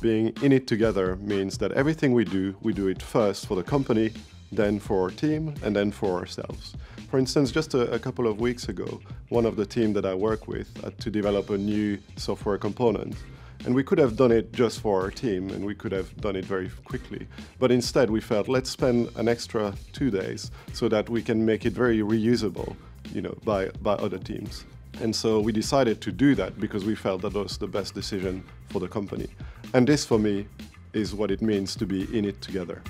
being in it together means that everything we do, we do it first for the company, then for our team, and then for ourselves. For instance, just a, a, couple of weeks ago, one of the team that I work with had to develop a new software component. And we could have done it just for our team and we could have done it very quickly. But instead, we felt let's spend an extra two days so that we can make it very reusable you know, by, by other teams. And so we decided to do that because we felt that was the best decision for the company. And this, for me, is what it means to be in it together.